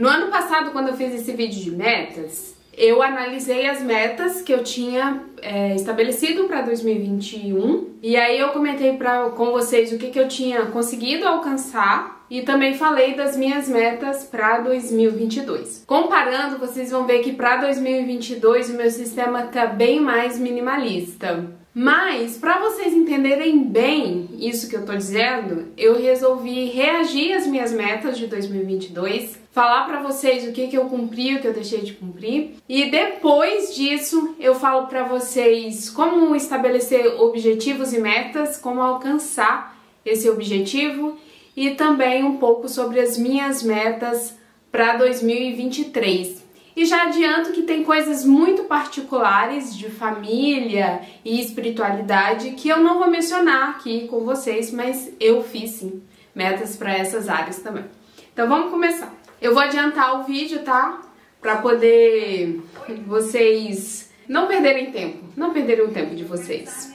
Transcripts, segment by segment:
No ano passado, quando eu fiz esse vídeo de metas, eu analisei as metas que eu tinha é, estabelecido para 2021 e aí eu comentei pra, com vocês o que, que eu tinha conseguido alcançar e também falei das minhas metas para 2022. Comparando, vocês vão ver que para 2022 o meu sistema tá bem mais minimalista. Mas, para vocês entenderem bem isso que eu tô dizendo, eu resolvi reagir às minhas metas de 2022, falar para vocês o que, que eu cumpri, o que eu deixei de cumprir, e depois disso eu falo para vocês como estabelecer objetivos e metas, como alcançar esse objetivo e também um pouco sobre as minhas metas para 2023. E já adianto que tem coisas muito particulares de família e espiritualidade que eu não vou mencionar aqui com vocês, mas eu fiz sim metas para essas áreas também. Então vamos começar. Eu vou adiantar o vídeo, tá? Para poder vocês não perderem tempo, não perderem o tempo de vocês.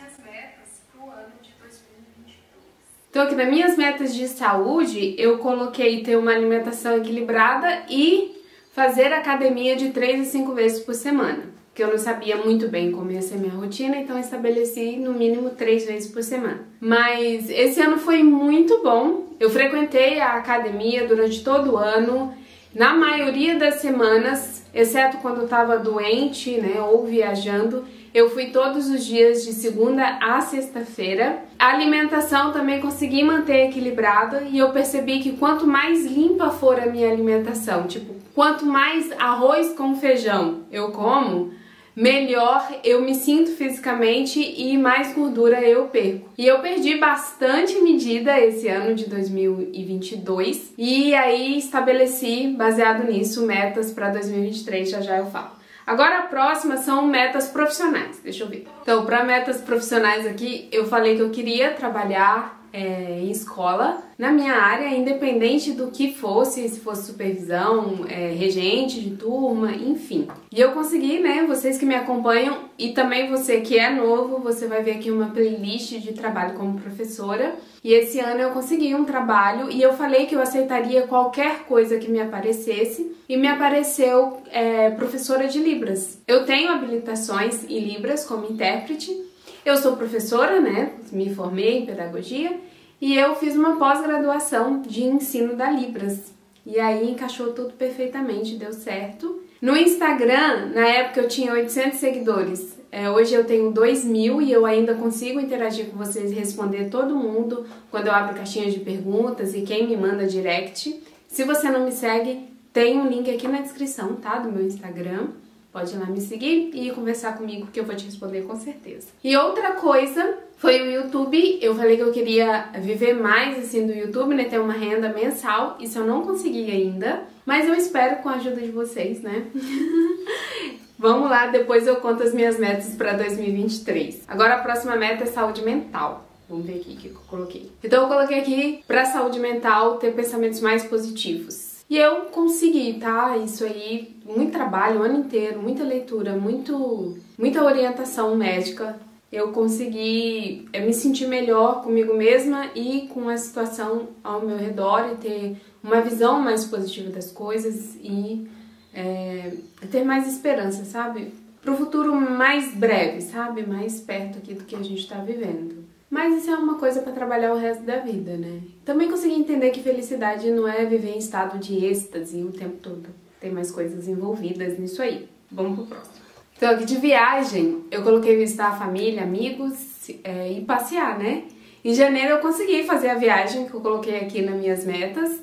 Então aqui nas minhas metas de saúde, eu coloquei ter uma alimentação equilibrada e fazer academia de 3 a 5 vezes por semana, que eu não sabia muito bem como ia ser minha rotina, então estabeleci no mínimo 3 vezes por semana. Mas esse ano foi muito bom. Eu frequentei a academia durante todo o ano, na maioria das semanas, exceto quando eu estava doente, né, ou viajando, eu fui todos os dias de segunda a sexta-feira. A alimentação também consegui manter equilibrada e eu percebi que quanto mais limpa for a minha alimentação, tipo, quanto mais arroz com feijão eu como, melhor eu me sinto fisicamente e mais gordura eu perco. E eu perdi bastante medida esse ano de 2022 e aí estabeleci, baseado nisso, metas para 2023, já já eu falo. Agora a próxima são metas profissionais. Deixa eu ver. Então, para metas profissionais aqui, eu falei que eu queria trabalhar é, em escola, na minha área, independente do que fosse, se fosse supervisão, é, regente de turma, enfim. E eu consegui, né? Vocês que me acompanham e também você que é novo, você vai ver aqui uma playlist de trabalho como professora. E esse ano eu consegui um trabalho e eu falei que eu aceitaria qualquer coisa que me aparecesse e me apareceu é, professora de Libras. Eu tenho habilitações em Libras como intérprete eu sou professora, né? Me formei em pedagogia e eu fiz uma pós-graduação de ensino da Libras. E aí encaixou tudo perfeitamente, deu certo. No Instagram, na época eu tinha 800 seguidores. É, hoje eu tenho 2 mil e eu ainda consigo interagir com vocês e responder todo mundo quando eu abro caixinhas de perguntas e quem me manda direct. Se você não me segue, tem um link aqui na descrição, tá? Do meu Instagram. Pode ir lá me seguir e conversar comigo que eu vou te responder com certeza. E outra coisa foi o YouTube. Eu falei que eu queria viver mais assim do YouTube, né? Ter uma renda mensal. Isso eu não consegui ainda, mas eu espero com a ajuda de vocês, né? Vamos lá, depois eu conto as minhas metas para 2023. Agora a próxima meta é saúde mental. Vamos ver aqui o que eu coloquei. Então eu coloquei aqui para saúde mental ter pensamentos mais positivos. E eu consegui, tá? Isso aí, muito trabalho, o ano inteiro, muita leitura, muito, muita orientação médica. Eu consegui eu me sentir melhor comigo mesma e com a situação ao meu redor e ter uma visão mais positiva das coisas e é, ter mais esperança, sabe? Para o futuro mais breve, sabe? Mais perto aqui do que a gente está vivendo. Mas isso é uma coisa para trabalhar o resto da vida, né? Também consegui entender que felicidade não é viver em estado de êxtase o tempo todo. Tem mais coisas envolvidas nisso aí. Vamos pro próximo. Então, aqui de viagem, eu coloquei visitar a família, amigos é, e passear, né? Em janeiro eu consegui fazer a viagem que eu coloquei aqui nas minhas metas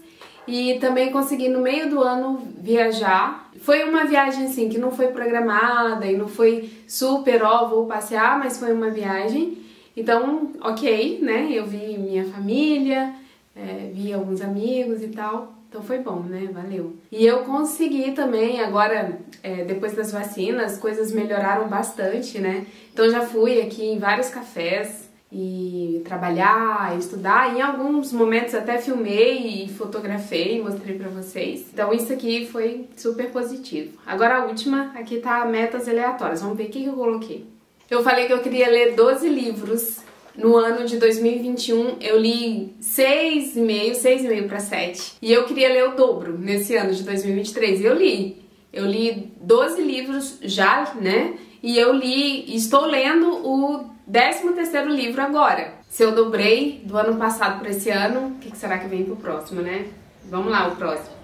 e também consegui no meio do ano viajar. Foi uma viagem assim que não foi programada e não foi super, ó, vou passear, mas foi uma viagem então, ok, né? Eu vi minha família, é, vi alguns amigos e tal. Então foi bom, né? Valeu. E eu consegui também, agora, é, depois das vacinas, coisas melhoraram bastante, né? Então já fui aqui em vários cafés e trabalhar, estudar. Em alguns momentos até filmei e fotografei, mostrei para vocês. Então isso aqui foi super positivo. Agora a última, aqui tá metas aleatórias. Vamos ver o que eu coloquei. Eu falei que eu queria ler 12 livros no ano de 2021 eu li 6,5, 6,5 para 7. E eu queria ler o dobro nesse ano de 2023. E eu li. Eu li 12 livros já, né? E eu li, estou lendo o 13 terceiro livro agora. Se eu dobrei do ano passado para esse ano, o que será que vem pro próximo, né? Vamos lá, o próximo.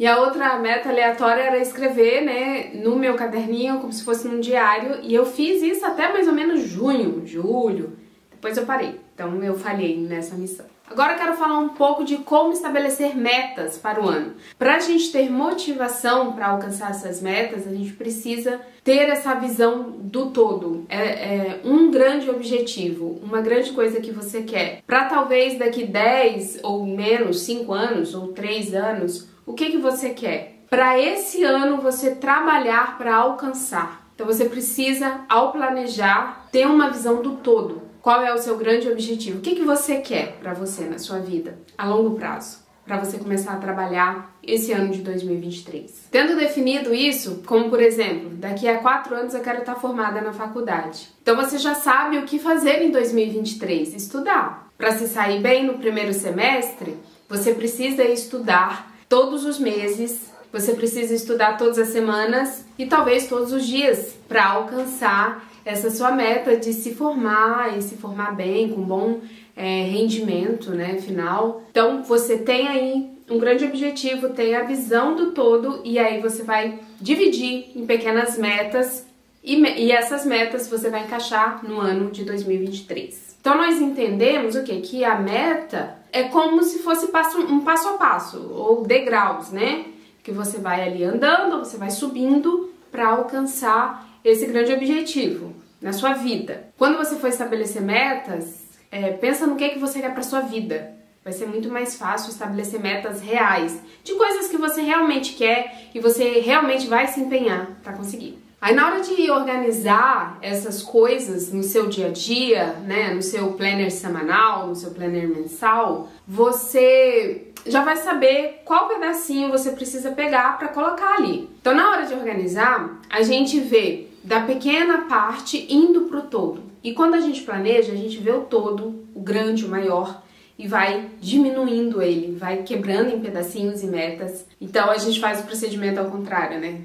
E a outra meta aleatória era escrever, né, no meu caderninho, como se fosse num diário, e eu fiz isso até mais ou menos junho, julho. Depois eu parei. Então eu falhei nessa missão. Agora eu quero falar um pouco de como estabelecer metas para o ano. Para a gente ter motivação para alcançar essas metas, a gente precisa ter essa visão do todo. É, é, um grande objetivo, uma grande coisa que você quer. Para talvez daqui 10 ou menos, 5 anos ou 3 anos, o que, que você quer? Para esse ano você trabalhar para alcançar. Então você precisa, ao planejar, ter uma visão do todo. Qual é o seu grande objetivo? O que, que você quer para você na sua vida a longo prazo? Para você começar a trabalhar esse ano de 2023. Tendo definido isso, como por exemplo, daqui a quatro anos eu quero estar formada na faculdade. Então você já sabe o que fazer em 2023: estudar. Para se sair bem no primeiro semestre, você precisa estudar todos os meses, você precisa estudar todas as semanas e talvez todos os dias para alcançar essa sua meta de se formar e se formar bem, com bom é, rendimento, né, final. Então você tem aí um grande objetivo, tem a visão do todo e aí você vai dividir em pequenas metas e, e essas metas você vai encaixar no ano de 2023. Então nós entendemos o que? Que a meta é como se fosse passo, um passo a passo ou degraus, né? Que você vai ali andando, você vai subindo para alcançar esse grande objetivo na sua vida. Quando você for estabelecer metas, é, pensa no que, é que você quer para sua vida. Vai ser muito mais fácil estabelecer metas reais, de coisas que você realmente quer e você realmente vai se empenhar para conseguir. Aí na hora de organizar essas coisas no seu dia a dia, né, no seu planner semanal, no seu planner mensal, você já vai saber qual pedacinho você precisa pegar para colocar ali. Então na hora de organizar, a gente vê da pequena parte indo para o todo. E quando a gente planeja, a gente vê o todo, o grande, o maior, e vai diminuindo ele, vai quebrando em pedacinhos e metas. Então a gente faz o procedimento ao contrário, né?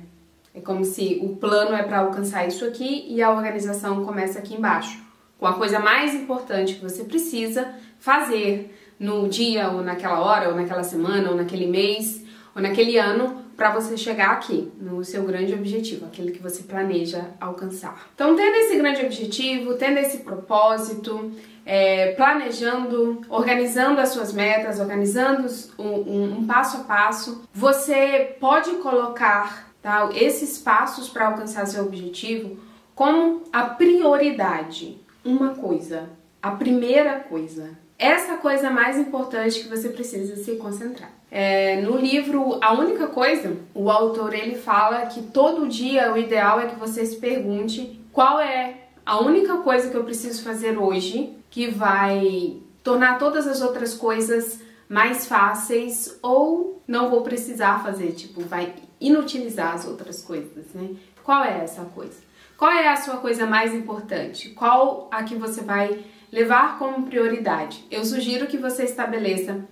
É como se o plano é para alcançar isso aqui e a organização começa aqui embaixo, com a coisa mais importante que você precisa fazer no dia ou naquela hora ou naquela semana ou naquele mês ou naquele ano para você chegar aqui, no seu grande objetivo, aquele que você planeja alcançar. Então, tendo esse grande objetivo, tendo esse propósito, é, planejando, organizando as suas metas, organizando um, um, um passo a passo, você pode colocar tá, esses passos para alcançar seu objetivo como a prioridade. Uma coisa, a primeira coisa, essa coisa mais importante que você precisa se concentrar. É, no livro A Única Coisa, o autor ele fala que todo dia o ideal é que você se pergunte qual é a única coisa que eu preciso fazer hoje que vai tornar todas as outras coisas mais fáceis ou não vou precisar fazer, tipo, vai inutilizar as outras coisas, né? Qual é essa coisa? Qual é a sua coisa mais importante? Qual a que você vai levar como prioridade? Eu sugiro que você estabeleça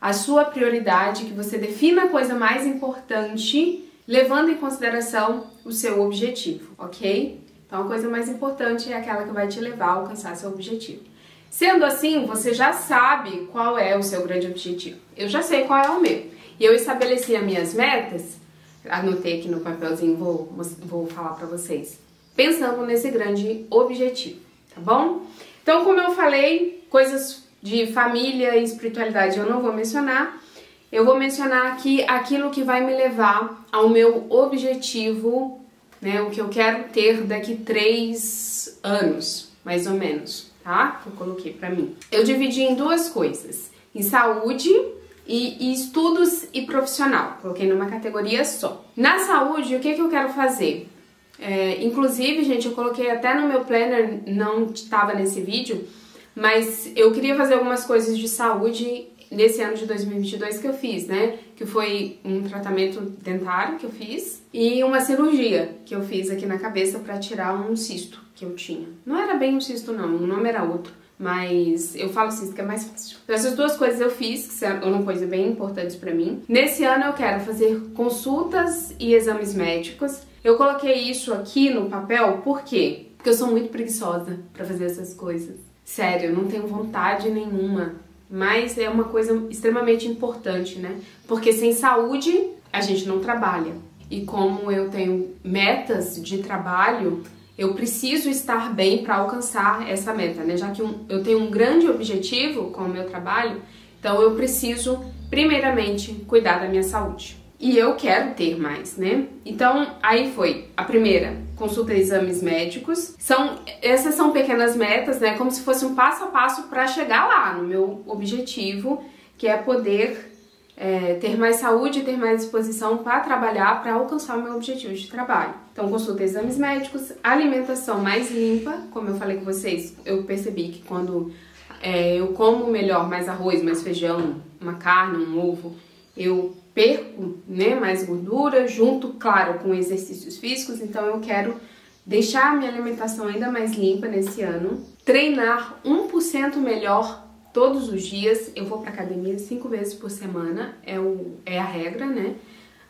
a sua prioridade, que você defina a coisa mais importante, levando em consideração o seu objetivo, ok? Então, a coisa mais importante é aquela que vai te levar a alcançar seu objetivo. Sendo assim, você já sabe qual é o seu grande objetivo. Eu já sei qual é o meu. E eu estabeleci as minhas metas, anotei aqui no papelzinho, vou, vou falar para vocês, pensando nesse grande objetivo, tá bom? Então, como eu falei, coisas de família e espiritualidade eu não vou mencionar. Eu vou mencionar aqui aquilo que vai me levar ao meu objetivo, né? O que eu quero ter daqui três anos, mais ou menos, tá? Que eu coloquei para mim. Eu dividi em duas coisas: em saúde e, e, estudos e profissional. Coloquei numa categoria só. Na saúde, o que, que eu quero fazer? É, inclusive, gente, eu coloquei até no meu planner, não estava nesse vídeo, mas eu queria fazer algumas coisas de saúde nesse ano de 2022 que eu fiz, né? Que foi um tratamento dentário que eu fiz e uma cirurgia que eu fiz aqui na cabeça para tirar um cisto que eu tinha. Não era bem um cisto não, o nome era outro. Mas eu falo cisto que é mais fácil. Então, essas duas coisas eu fiz, que são coisas bem importantes para mim. Nesse ano eu quero fazer consultas e exames médicos. Eu coloquei isso aqui no papel, por quê? Porque eu sou muito preguiçosa para fazer essas coisas. Sério, eu não tenho vontade nenhuma. Mas é uma coisa extremamente importante, né? Porque sem saúde a gente não trabalha. E como eu tenho metas de trabalho, eu preciso estar bem para alcançar essa meta, né? Já que eu tenho um grande objetivo com o meu trabalho, então eu preciso, primeiramente, cuidar da minha saúde. E eu quero ter mais, né? Então, aí foi a primeira, consulta exames médicos. São essas são pequenas metas, né? Como se fosse um passo a passo para chegar lá no meu objetivo, que é poder é, ter mais saúde e ter mais disposição para trabalhar, para alcançar o meu objetivo de trabalho. Então, consulta exames médicos, alimentação mais limpa, como eu falei com vocês, eu percebi que quando é, eu como melhor, mais arroz, mais feijão, uma carne, um ovo, eu perco né, mais gordura, junto, claro, com exercícios físicos, então eu quero deixar a minha alimentação ainda mais limpa nesse ano, treinar 1% melhor todos os dias. Eu vou pra academia cinco vezes por semana, é, o, é a regra, né?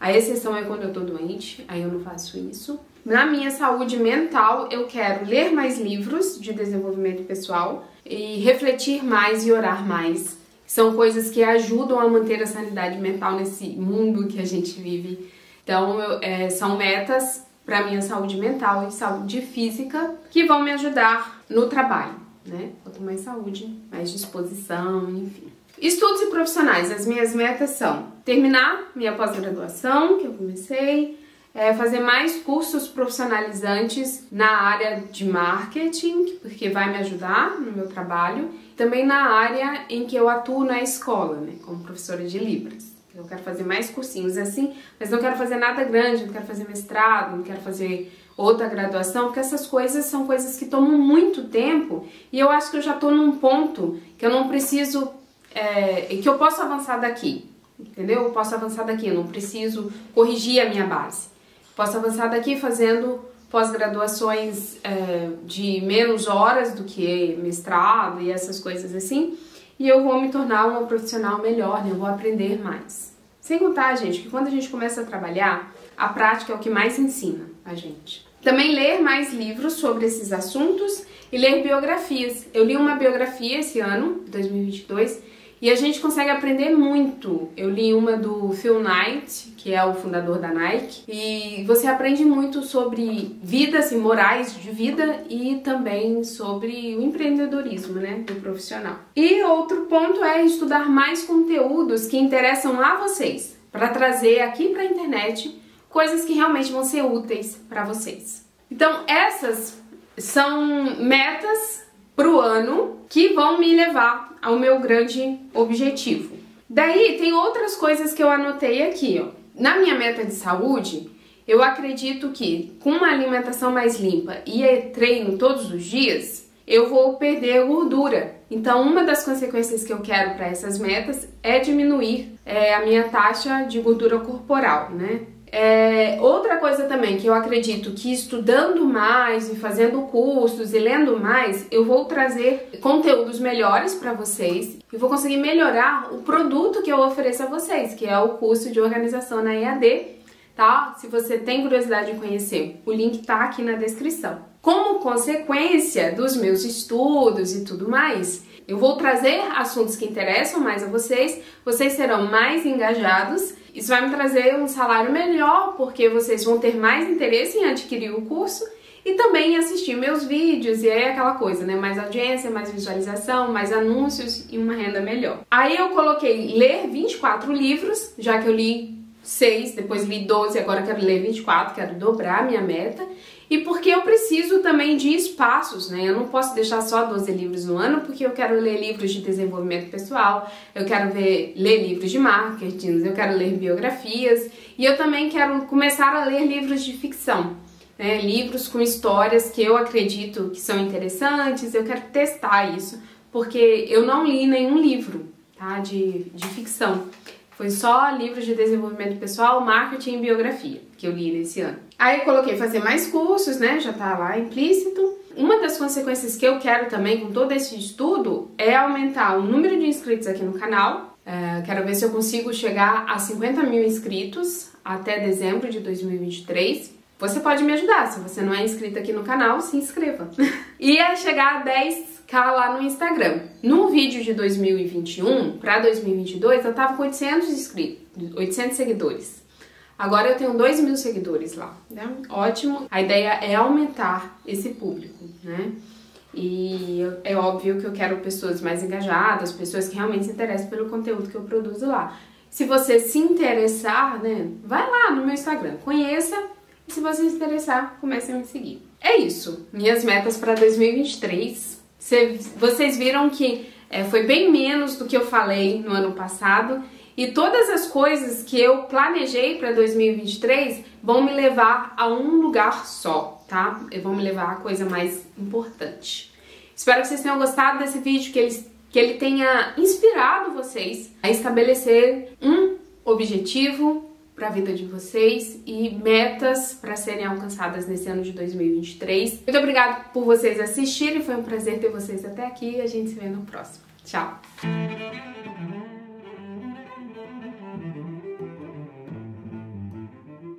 A exceção é quando eu tô doente, aí eu não faço isso. Na minha saúde mental, eu quero ler mais livros de desenvolvimento pessoal e refletir mais e orar mais. São coisas que ajudam a manter a sanidade mental nesse mundo que a gente vive. Então, eu, é, são metas para minha saúde mental e saúde física que vão me ajudar no trabalho né? Quanto mais saúde, mais disposição, enfim. Estudos e profissionais. As minhas metas são terminar minha pós-graduação, que eu comecei, é, fazer mais cursos profissionalizantes na área de marketing, porque vai me ajudar no meu trabalho, também na área em que eu atuo na escola, né, como professora de Libras. Eu quero fazer mais cursinhos assim, mas não quero fazer nada grande, não quero fazer mestrado, não quero fazer outra graduação, porque essas coisas são coisas que tomam muito tempo e eu acho que eu já estou num ponto que eu não preciso, é, que eu posso avançar daqui, entendeu? Eu posso avançar daqui, eu não preciso corrigir a minha base. Posso avançar daqui fazendo pós-graduações é, de menos horas do que mestrado e essas coisas assim, e eu vou me tornar uma profissional melhor, né? eu vou aprender mais. Sem contar, gente, que quando a gente começa a trabalhar, a prática é o que mais ensina a gente. Também ler mais livros sobre esses assuntos e ler biografias. Eu li uma biografia esse ano, 2022, e a gente consegue aprender muito. Eu li uma do Phil Knight, que é o fundador da Nike, e você aprende muito sobre vidas e morais de vida e também sobre o empreendedorismo, né, do profissional. E outro ponto é estudar mais conteúdos que interessam a vocês, para trazer aqui para a internet coisas que realmente vão ser úteis para vocês. Então, essas são metas para o ano que vão me levar ao meu grande objetivo. Daí, tem outras coisas que eu anotei aqui, ó. Na minha meta de saúde, eu acredito que com uma alimentação mais limpa e treino todos os dias, eu vou perder gordura. Então, uma das consequências que eu quero para essas metas é diminuir é, a minha taxa de gordura corporal, né? É, outra coisa também que eu acredito que estudando mais e fazendo cursos e lendo mais, eu vou trazer conteúdos melhores para vocês e vou conseguir melhorar o produto que eu ofereço a vocês, que é o curso de organização na EAD, tá? Se você tem curiosidade de conhecer, o link tá aqui na descrição. Como consequência dos meus estudos e tudo mais, eu vou trazer assuntos que interessam mais a vocês, vocês serão mais engajados isso vai me trazer um salário melhor, porque vocês vão ter mais interesse em adquirir o curso e também assistir meus vídeos, e é aquela coisa, né? Mais audiência, mais visualização, mais anúncios e uma renda melhor. Aí eu coloquei ler 24 livros, já que eu li 6, depois li 12, agora quero ler 24, quero dobrar minha meta e porque eu preciso também de espaços, né? Eu não posso deixar só 12 livros no ano, porque eu quero ler livros de desenvolvimento pessoal, eu quero ver, ler livros de marketing, eu quero ler biografias e eu também quero começar a ler livros de ficção. Né, livros com histórias que eu acredito que são interessantes, eu quero testar isso, porque eu não li nenhum livro tá? De, de ficção. Foi só livros de desenvolvimento pessoal, marketing e biografia que eu li nesse ano. Aí coloquei fazer mais cursos, né? Já tá lá implícito. Uma das consequências que eu quero também com todo esse estudo é aumentar o número de inscritos aqui no canal. É, quero ver se eu consigo chegar a 50 mil inscritos até dezembro de 2023. Você pode me ajudar, se você não é inscrito aqui no canal, se inscreva. e é chegar a 10k lá no Instagram. No vídeo de 2021 para 2022, eu tava com 800 inscritos, 800 seguidores. Agora eu tenho 2 mil seguidores lá, né? Ótimo. A ideia é aumentar esse público, né? E é óbvio que eu quero pessoas mais engajadas, pessoas que realmente se interessam pelo conteúdo que eu produzo lá. Se você se interessar, né, vai lá no meu Instagram, conheça e se você se interessar, comece a me seguir. É isso, minhas metas para 2023. Vocês viram que é, foi bem menos do que eu falei no ano passado e todas as coisas que eu planejei para 2023 vão me levar a um lugar só, tá? Vão me levar a coisa mais importante. Espero que vocês tenham gostado desse vídeo, que ele, que ele tenha inspirado vocês a estabelecer um objetivo para a vida de vocês e metas para serem alcançadas nesse ano de 2023. Muito obrigada por vocês assistirem, foi um prazer ter vocês até aqui e a gente se vê no próximo. Tchau!